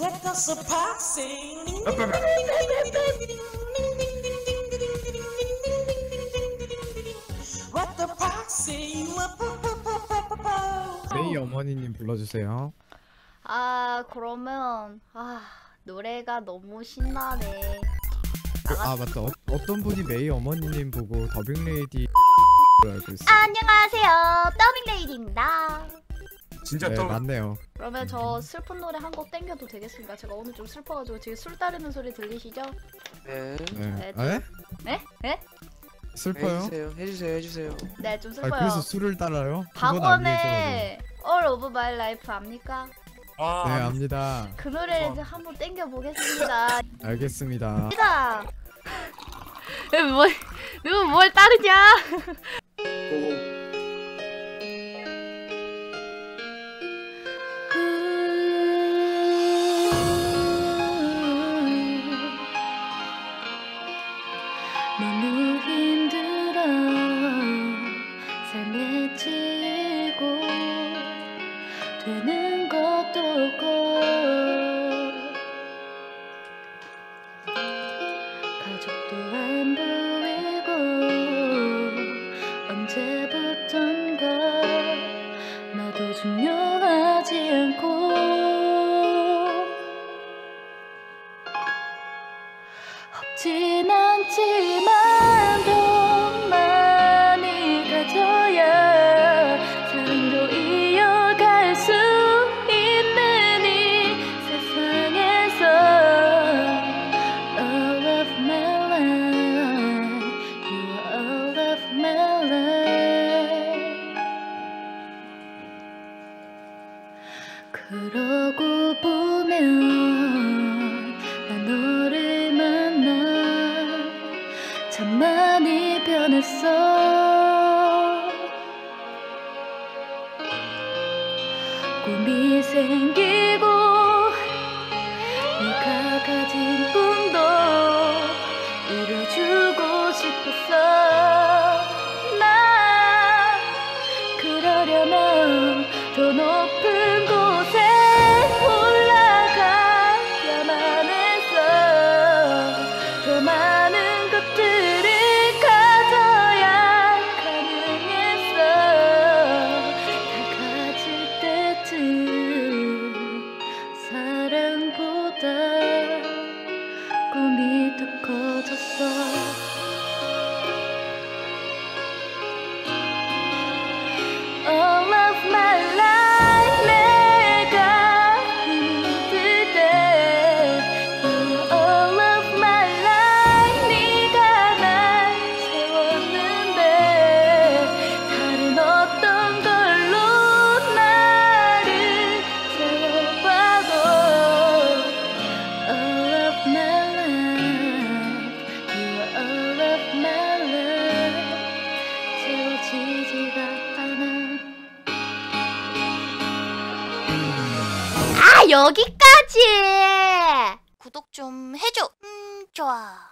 What does a passing? What the passing? 메이 어머니님 불러주세요. 아 그러면 아 노래가 너무 신나네. 아 맞다. 어, 어떤 분이 메이 어머니님 보고 더빙 레이디 알고 있어. 안녕하세요 더빙 레이디입니다. 진짜 네 또 맞네요. 그러면 저 슬픈 노래 한 곡 땡겨도 되겠습니까? 제가 오늘 좀 슬퍼가지고 지금 술 따르는 소리 들리시죠? 네. 네. 네, 에? 네? 네? 슬퍼요? 해주세요. 해주세요. 해주세요. 네 좀 아 슬퍼요. 그래서 술을 따라요? 그건. 박원의 All of My Life 압니까? 아, 네 압니다. 그 노래를 이제 한번 땡겨 보겠습니다. 알겠습니다. 시작. 뭘 누구 뭘 따르냐? 하지 않고 없진 않지 변했어. 꿈이 생기고 네가 가진 꿈도 이뤄주고 싶었어. 나 그러려면 더 높은 곳에 꿈이 더 커졌어 아 여기까지! 구독 좀 해줘. 음 좋아